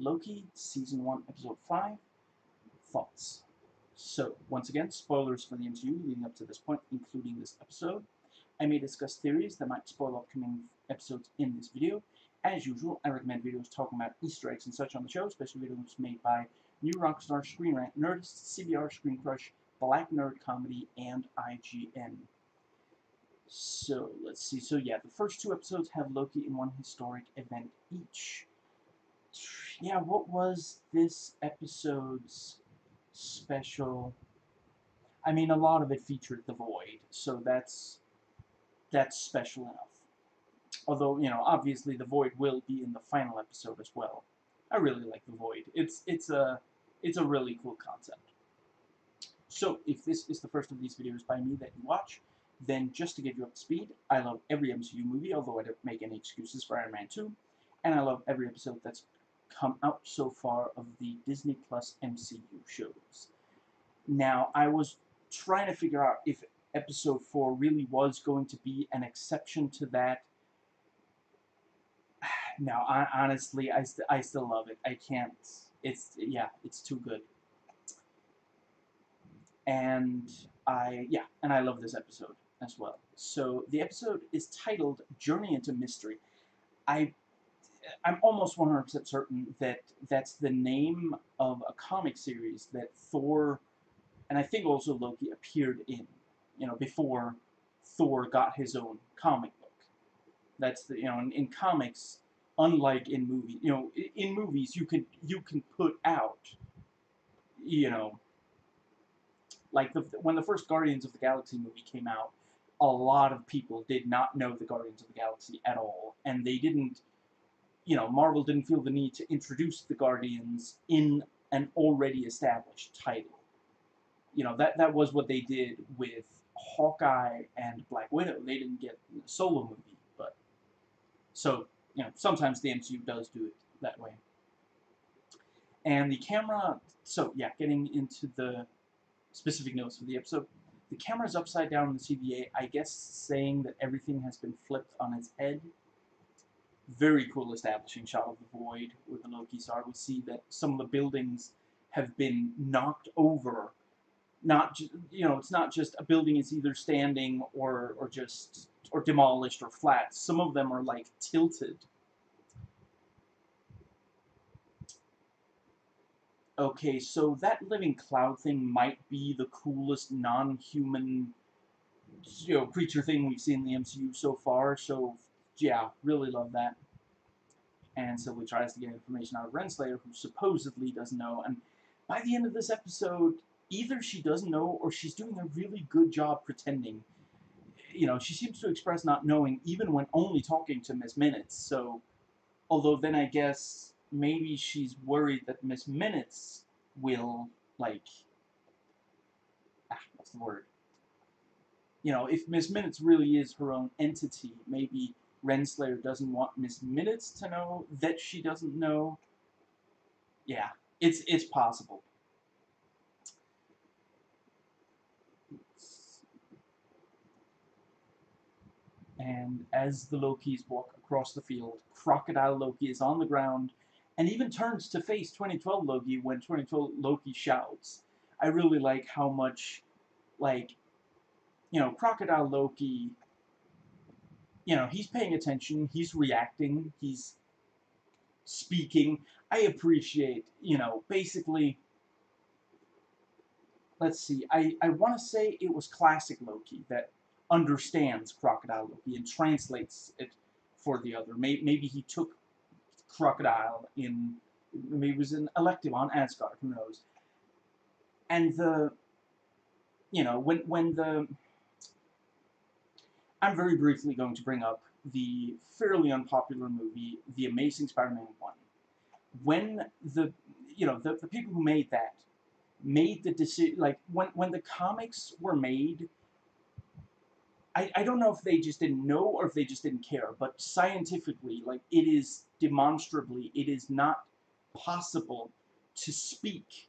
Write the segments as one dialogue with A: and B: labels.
A: Loki, Season 1, Episode 5. Thoughts? So, once again, spoilers for the MCU leading up to this point, including this episode. I may discuss theories that might spoil upcoming episodes in this video. As usual, I recommend videos talking about Easter eggs and such on the show, especially videos made by New Rockstar, Screen Rant, Nerdist, CBR, Screen Crush, Black Nerd Comedy, and IGN. So, let's see. So, yeah, the first two episodes have Loki in one historic event each. Yeah, what was this episode's special? I mean, a lot of it featured the Void, so that's that's special enough. Although, you know, obviously the Void will be in the final episode as well. I really like the Void. It's it's a it's a really cool concept. So, if this is the first of these videos by me that you watch, then just to get you up to speed, I love every MCU movie, although I don't make any excuses for Iron Man 2, and I love every episode that's come out so far of the Disney Plus MCU shows. Now, I was trying to figure out if episode 4 really was going to be an exception to that. Now, I, honestly, I, st I still love it. I can't, it's, yeah, it's too good. And I, yeah, and I love this episode as well. So the episode is titled Journey into Mystery. I I'm almost 100% certain that that's the name of a comic series that Thor and I think also Loki appeared in, you know, before Thor got his own comic book. That's the, you know, in, in comics, unlike in movies, you know, in movies you could you can put out, you know, like the, when the first Guardians of the Galaxy movie came out, a lot of people did not know the Guardians of the Galaxy at all, and they didn't, you know, Marvel didn't feel the need to introduce the Guardians in an already established title. You know, that, that was what they did with Hawkeye and Black Widow. They didn't get a solo movie, but, so, you know, sometimes the MCU does do it that way. And the camera, so yeah, getting into the specific notes for the episode, the camera's upside down in the TVA, I guess saying that everything has been flipped on its head. Very cool establishing shot of the void with the Loki star. We see that some of the buildings have been knocked over. Not just you know, it's not just a building is either standing or or just or demolished or flat. Some of them are like tilted Okay, so that living cloud thing might be the coolest non-human you know, creature thing we've seen in the MCU so far, so yeah, really love that. And so he tries to get information out of Renslayer, who supposedly doesn't know, and by the end of this episode, either she doesn't know or she's doing a really good job pretending. You know, she seems to express not knowing even when only talking to Miss Minutes, so although then I guess maybe she's worried that Miss Minutes will, like, ah, what's the word? You know, if Miss Minutes really is her own entity, maybe Renslayer doesn't want Miss Minutes to know that she doesn't know. Yeah, it's it's possible. And as the Lokis walk across the field, Crocodile Loki is on the ground and even turns to face 2012 Loki when 2012 Loki shouts. I really like how much, like, you know, Crocodile Loki, you know, he's paying attention, he's reacting, he's speaking. I appreciate, you know, basically, let's see, I, I want to say it was classic Loki that understands Crocodile Loki and translates it for the other. Maybe maybe he took Crocodile in maybe it was an elective on Asgard, who knows. And the you know, when when the I'm very briefly going to bring up the fairly unpopular movie, The Amazing Spider-Man 1. When the you know, the, the people who made that made the decision like when when the comics were made I, I don't know if they just didn't know or if they just didn't care, but scientifically, like, it is demonstrably, it is not possible to speak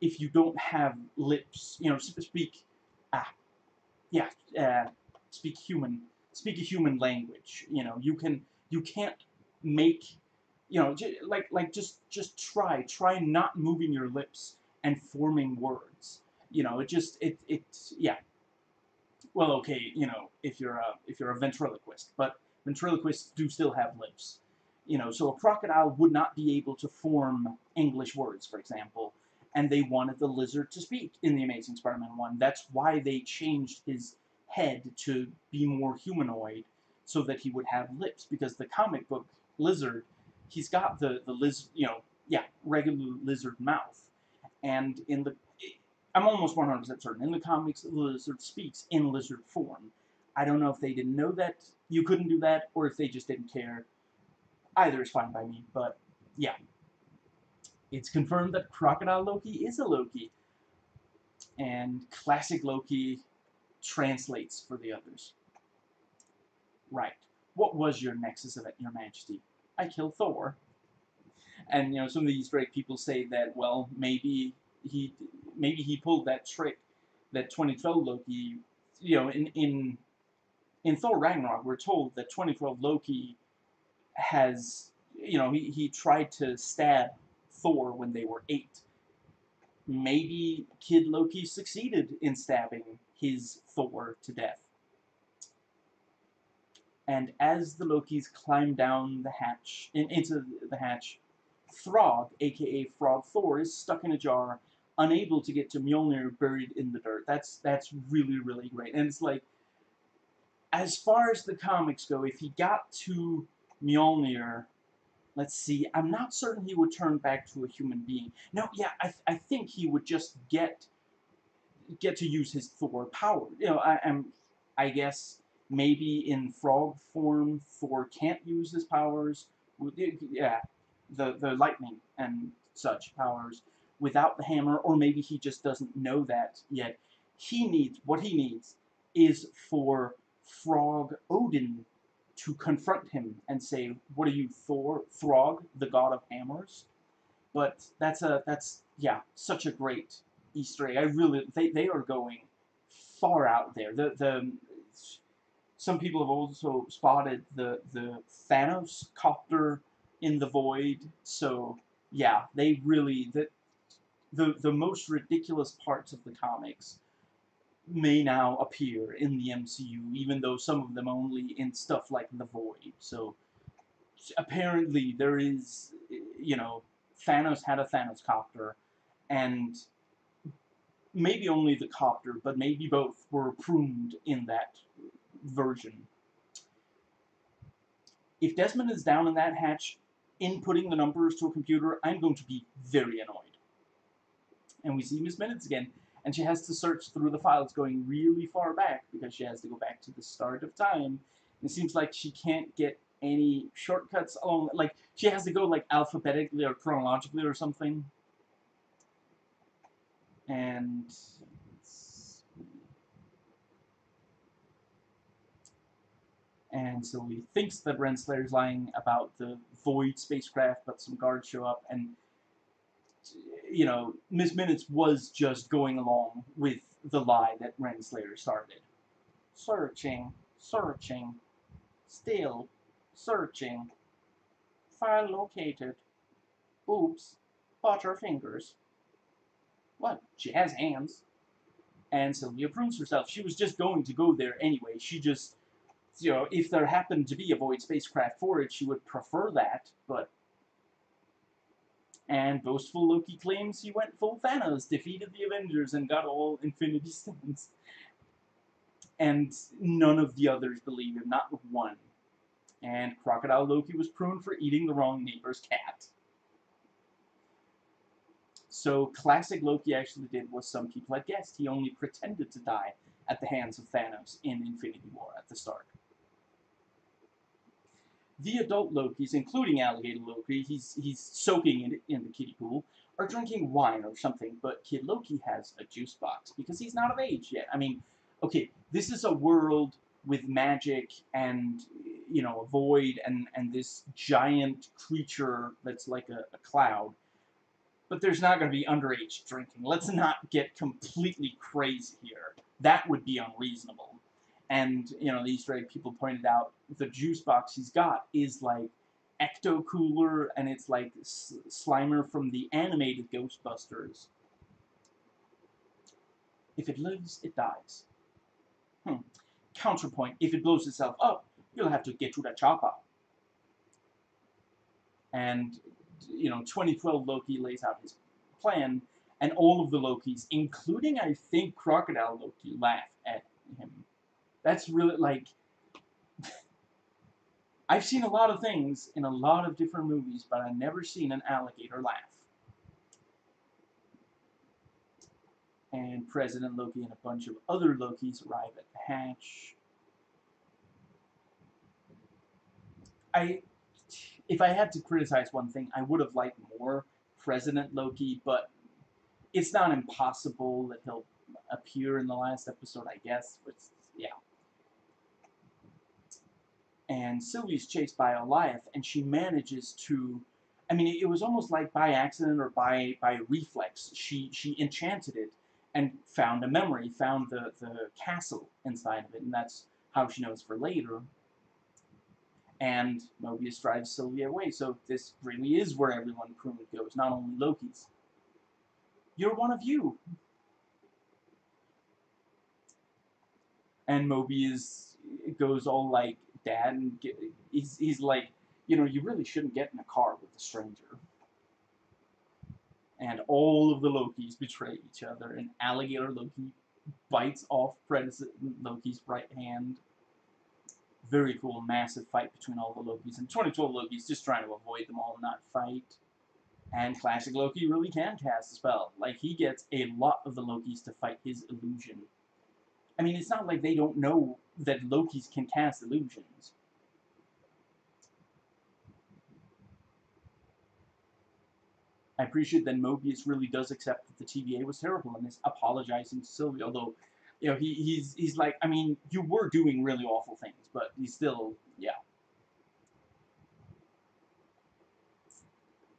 A: if you don't have lips, you know, speak, ah, yeah, uh, speak human, speak a human language, you know, you can, you can't make, you know, like like just just try try not moving your lips and forming words. You know, it just it it yeah. Well, okay, you know, if you're a if you're a ventriloquist, but ventriloquists do still have lips. You know, so a crocodile would not be able to form English words, for example, and they wanted the lizard to speak in the Amazing Spider-Man one. That's why they changed his head to be more humanoid, so that he would have lips, because the comic book lizard, he's got the the liz, you know, yeah, regular lizard mouth, and in the I'm almost 100% certain. In the comics, the lizard speaks in lizard form. I don't know if they didn't know that you couldn't do that, or if they just didn't care. Either is fine by me, but yeah. It's confirmed that Crocodile Loki is a Loki. And classic Loki translates for the others. Right. What was your Nexus event, Your Majesty? I killed Thor. And, you know, some of these egg people say that, well, maybe he maybe he pulled that trick that 2012 Loki, you know, in in in Thor Ragnarok, we're told that 2012 Loki has, you know, he, he tried to stab Thor when they were eight. Maybe Kid Loki succeeded in stabbing his Thor to death. And as the Lokis climb down the hatch, in, into the hatch, Throg, aka Frog Thor, is stuck in a jar unable to get to Mjolnir buried in the dirt. That's that's really really great. And it's like as far as the comics go, if he got to Mjolnir, let's see, I'm not certain he would turn back to a human being. No, yeah, I, I think he would just get get to use his Thor power. You know, I, am I guess maybe in frog form, Thor can't use his powers. Yeah, the the lightning and such powers without the hammer, or maybe he just doesn't know that yet. He needs, what he needs is for Frog Odin to confront him and say, what are you, Thor, Throg, the god of hammers? But that's a, that's, yeah, such a great Easter egg. I really, they, they are going far out there. The, the, some people have also spotted the, the Thanos copter in the void, so yeah, they really, that the, the most ridiculous parts of the comics may now appear in the MCU, even though some of them only in stuff like The Void. So apparently there is, you know, Thanos had a Thanos copter, and maybe only the copter, but maybe both were pruned in that version. If Desmond is down in that hatch, inputting the numbers to a computer, I'm going to be very annoyed and we see Miss Minutes again, and she has to search through the files going really far back because she has to go back to the start of time. And it seems like she can't get any shortcuts along, like, she has to go, like, alphabetically or chronologically or something. And... And so he thinks that Renslayer's lying about the Void spacecraft, but some guards show up, and you know, Miss Minutes was just going along with the lie that Renslayer started. Searching, searching, still searching. File located. Oops, butterfingers. What? She has hands. And Sylvie prunes herself. She was just going to go there anyway. She just, you know, if there happened to be a void spacecraft for it, she would prefer that, but and boastful Loki claims he went full Thanos, defeated the Avengers, and got all Infinity Stones. And none of the others believe him, not one. And Crocodile Loki was pruned for eating the wrong neighbor's cat. So classic Loki actually did what some people had guessed. He only pretended to die at the hands of Thanos in Infinity War at the start the adult Lokis, including Alligator Loki, he's he's soaking in, in the kiddie pool, are drinking wine or something, but Kid Loki has a juice box because he's not of age yet. I mean, okay, this is a world with magic and you know a void and and this giant creature that's like a, a cloud but there's not going to be underage drinking let's not get completely crazy here that would be unreasonable and, you know, the Easter egg people pointed out, the juice box he's got is like Ecto Cooler, and it's like Slimer from the animated Ghostbusters. If it lives, it dies. Hmm. Counterpoint, if it blows itself up, you'll have to get to the chopper. And, you know, 2012 Loki lays out his plan, and all of the Lokis, including, I think, Crocodile Loki, laugh at him. That's really, like... I've seen a lot of things in a lot of different movies, but I've never seen an alligator laugh. And President Loki and a bunch of other Lokis arrive at the hatch. I, if I had to criticize one thing, I would have liked more President Loki, but it's not impossible that he'll appear in the last episode, I guess. Yeah. And Sylvie's chased by Alioth, and she manages to. I mean, it was almost like by accident or by by reflex. She she enchanted it and found a memory, found the the castle inside of it, and that's how she knows for later. And Mobius drives Sylvie away, so this really is where everyone pruned goes, not only Loki's. You're one of you. And Mobius goes all like dad and get, he's he's like, you know, you really shouldn't get in a car with a stranger. And all of the Lokis betray each other, and Alligator Loki bites off Predator Loki's right hand. Very cool, massive fight between all the Lokis. And 2012 Loki's just trying to avoid them all and not fight. And Classic Loki really can cast a spell. Like, he gets a lot of the Lokis to fight his illusion. I mean, it's not like they don't know that Lokis can cast illusions. I appreciate that Mobius really does accept that the TVA was terrible and is apologizing to Sylvie, although, you know, he, he's, he's like, I mean, you were doing really awful things, but he's still, yeah.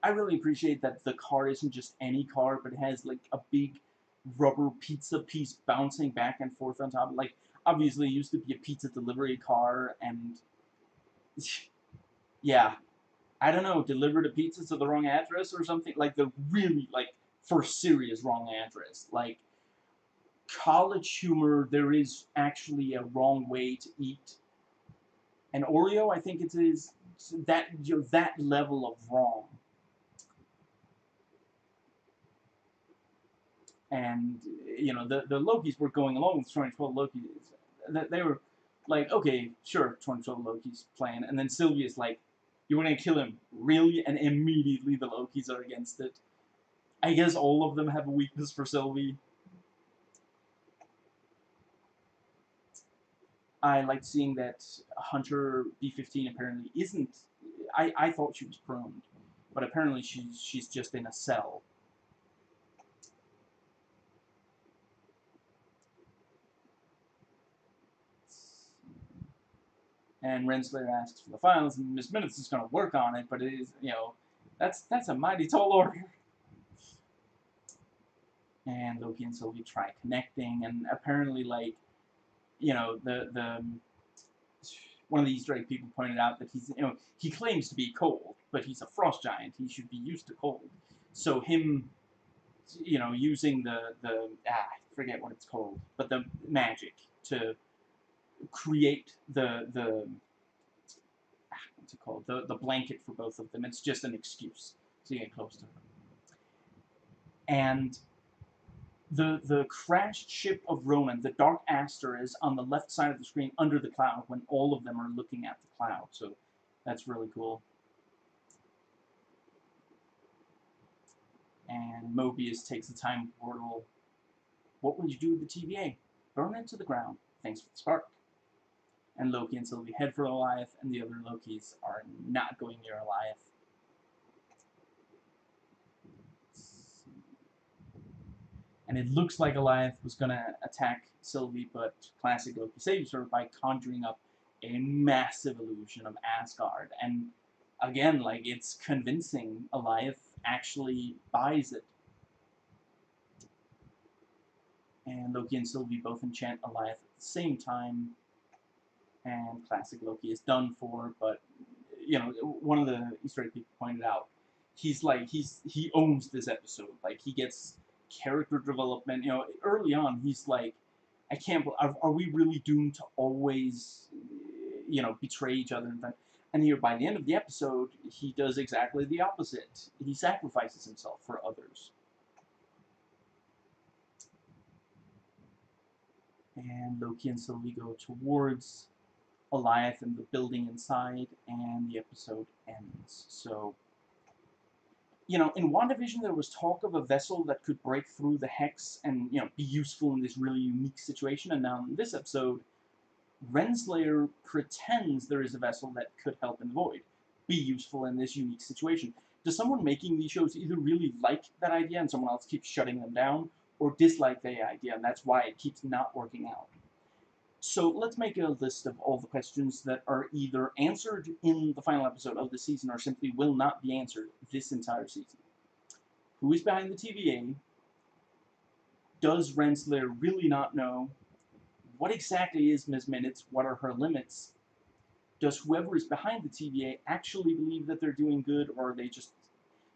A: I really appreciate that the car isn't just any car, but it has, like, a big rubber pizza piece bouncing back and forth on top. Like, obviously, it used to be a pizza delivery car, and... yeah, I don't know, delivered a pizza to the wrong address or something. Like the really, like, for serious wrong address. Like, college humor, there is actually a wrong way to eat an Oreo. I think it is that, you know, that level of wrong. And, you know, the, the Lokis were going along with 2012 Loki. They were like, okay, sure, 2012 Loki's playing. And then Sylvie's like, you want to kill him, really? And immediately the Lokis are against it. I guess all of them have a weakness for Sylvie. I liked seeing that Hunter B15 apparently isn't. I, I thought she was pruned, but apparently she's she's just in a cell. and Renslayer asks for the files, and Miss Minutes is going to work on it, but it is, you know, that's that's a mighty tall order. And Loki and Sylvie try connecting, and apparently, like, you know, the the one of these egg people pointed out that he's, you know, he claims to be cold, but he's a frost giant. He should be used to cold. So him, you know, using the the ah, I forget what it's called, but the magic to create the the ah, what's it called the the blanket for both of them. It's just an excuse to get close to her. And the the crashed ship of Ronan, the Dark Aster, is on the left side of the screen under the cloud when all of them are looking at the cloud. So that's really cool. And Mobius takes the time portal. What would you do with the TVA? Burn it to the ground. Thanks for the spark and Loki and Sylvie head for Alioth, and the other Lokis are not going near Alioth. And it looks like Alioth was going to attack Sylvie, but classic Loki saves her by conjuring up a massive illusion of Asgard. And again, like, it's convincing. Alioth actually buys it. And Loki and Sylvie both enchant Alioth at the same time and classic Loki is done for, but you know, one of the Easter egg people pointed out, he's like he's he owns this episode. Like he gets character development. You know, early on he's like, I can't. Are, are we really doomed to always, you know, betray each other? And, here by the end of the episode, he does exactly the opposite. He sacrifices himself for others. And Loki and Sylvie go towards Alioth and the building inside, and the episode ends. So, you know, in WandaVision there was talk of a vessel that could break through the hex and, you know, be useful in this really unique situation, and now in this episode, Renslayer pretends there is a vessel that could help in the Void, be useful in this unique situation. Does someone making these shows either really like that idea and someone else keeps shutting them down, or dislike the idea, and that's why it keeps not working out? So let's make a list of all the questions that are either answered in the final episode of the season or simply will not be answered this entire season. Who is behind the TVA? Does Renslayer really not know? What exactly is Ms. Minutes? What are her limits? Does whoever is behind the TVA actually believe that they're doing good, or are they just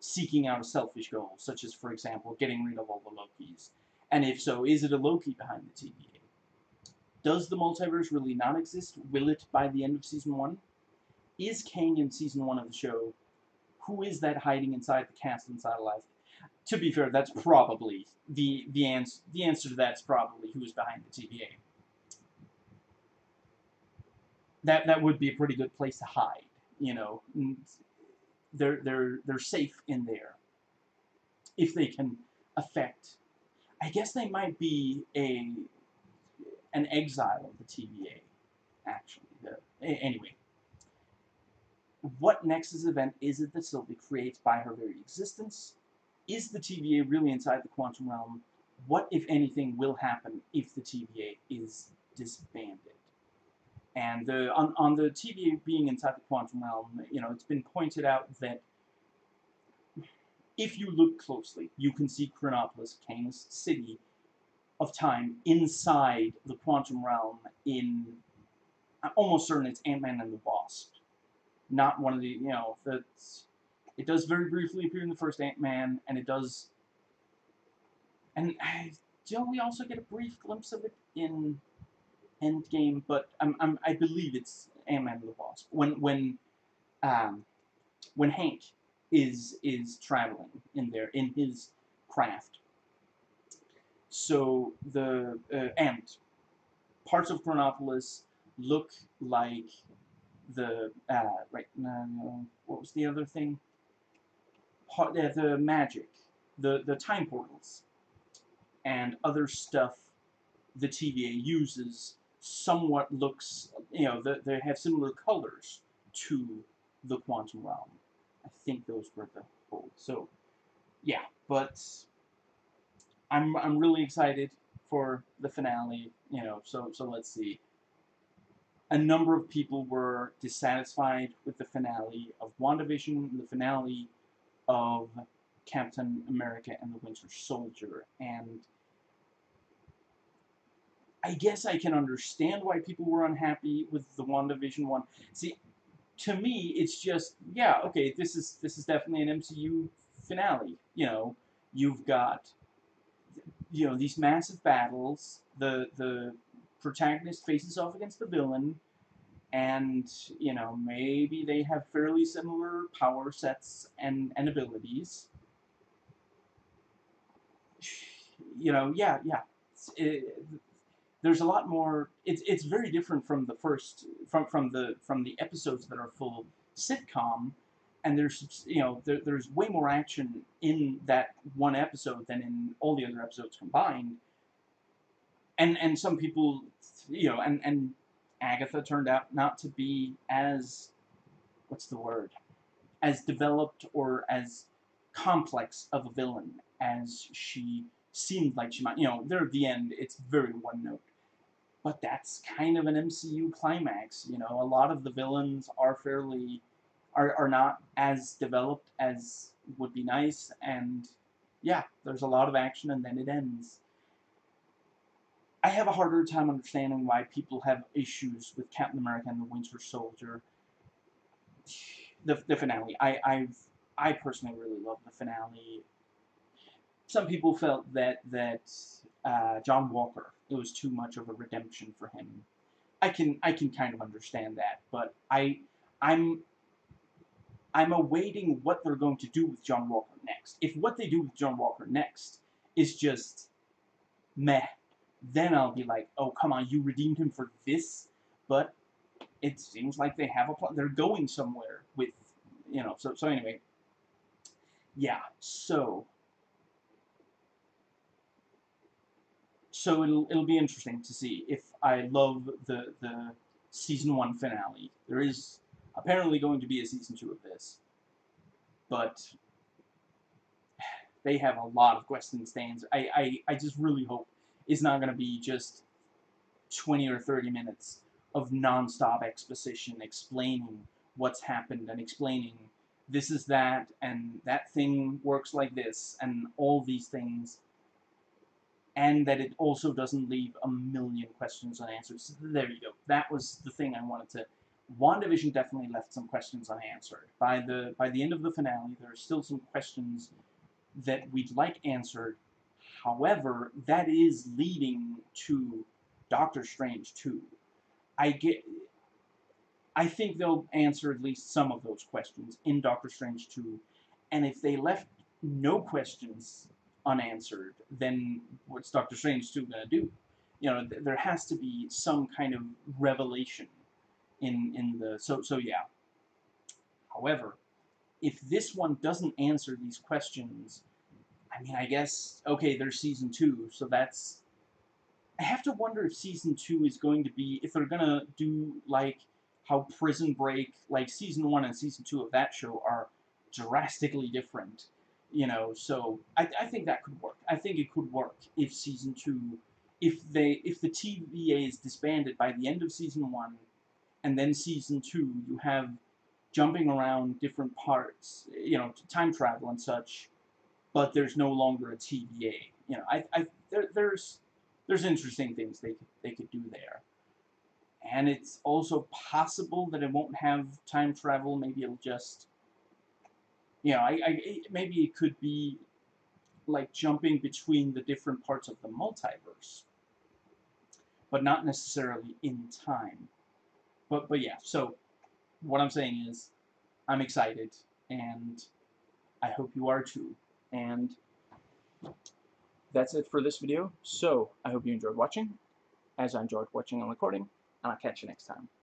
A: seeking out a selfish goal, such as, for example, getting rid of all the Lokis? And if so, is it a Loki behind the TVA? Does the multiverse really not exist? Will it by the end of season one? Is Kang in season one of the show? Who is that hiding inside the cast inside Alioth? To be fair, that's probably the the answer. The answer to that's probably who is behind the TVA. That that would be a pretty good place to hide. You know, they're they're they're safe in there. If they can affect, I guess they might be a an exile of the TVA, actually. The, anyway, what Nexus event is it that Sylvie creates by her very existence? Is the TVA really inside the quantum realm? What, if anything, will happen if the TVA is disbanded? And the, on, on the TVA being inside the quantum realm, you know, it's been pointed out that if you look closely, you can see Chronopolis, Kang's city, of time inside the quantum realm in I'm almost certain it's Ant-Man and the Wasp. Not one of the, you know, that's, it does very briefly appear in the first Ant-Man, and it does, and I, don't we also get a brief glimpse of it in Endgame, but I'm, I'm, I believe it's Ant-Man and the Wasp. When, when, um, when Hank is, is traveling in there, in his craft, so the uh, and parts of Chronopolis look like the uh, right. What was the other thing? Part, uh, the magic, the the time portals, and other stuff the TVA uses somewhat looks, you know, the, they have similar colors to the quantum realm. I think those were the whole. So, yeah, but I'm I'm really excited for the finale. You know, so so let's see. A number of people were dissatisfied with the finale of WandaVision, the finale of Captain America and the Winter Soldier, and I guess I can understand why people were unhappy with the WandaVision one. See, to me, it's just yeah, okay, this is this is definitely an MCU finale. You know, you've got you know these massive battles. The the protagonist faces off against the villain, and you know maybe they have fairly similar power sets and and abilities. You know, yeah, yeah. It, there's a lot more. It's it's very different from the first from from the from the episodes that are full sitcom and there's you know there, there's way more action in that one episode than in all the other episodes combined. And and some people you know and and Agatha turned out not to be as what's the word? As developed or as complex of a villain as she seemed like she might. You know there at the end it's very one note. But that's kind of an MCU climax you know. A lot of the villains are fairly are, are not as developed as would be nice, and yeah, there's a lot of action and then it ends. I have a harder time understanding why people have issues with Captain America and the Winter Soldier. the the finale. I I've I personally really love the finale. Some people felt that that uh, John Walker it was too much of a redemption for him. I can I can kind of understand that, but I I'm I'm awaiting what they're going to do with John Walker next. If what they do with John Walker next is just meh, then I'll be like, oh come on, you redeemed him for this, but it seems like they have a plan. They're going somewhere with, you know. So so anyway, yeah. So so it'll it'll be interesting to see if I love the the season one finale. There is apparently going to be a season two of this, but they have a lot of question stands. I I I just really hope it's not going to be just 20 or 30 minutes of non-stop exposition explaining what's happened and explaining this is that and that thing works like this and all these things and that it also doesn't leave a million questions unanswered. So there you go. That was the thing I wanted to. WandaVision definitely left some questions unanswered. By the by the end of the finale, there are still some questions that we'd like answered. However, that is leading to Doctor Strange 2. I get I think they'll answer at least some of those questions in Doctor Strange 2. And if they left no questions unanswered, then what's Doctor Strange 2 going to do? You know, th there has to be some kind of revelation in in the so so yeah. However, if this one doesn't answer these questions, I mean, I guess okay, there's season 2, so that's I have to wonder if season 2 is going to be if they're to do like how Prison Break, like season 1 and season 2 of that show are drastically different you know, so I, I think that could work. I think it could work if season two, if they, if the TVA is disbanded by the end of season one, and then season two, you have jumping around different parts, you know, time travel and such, but there's no longer a TVA. You know, I, I there, there's there's interesting things they could, they could do there. And it's also possible that it won't have time travel. Maybe it'll just you know, I, I, maybe it could be like jumping between the different parts of the multiverse, but not necessarily in time. But but yeah, so what I'm saying is, I'm excited, and I hope you are too. And that's it for this video. So I hope you enjoyed watching, as I enjoyed watching and recording, and I'll catch you next time.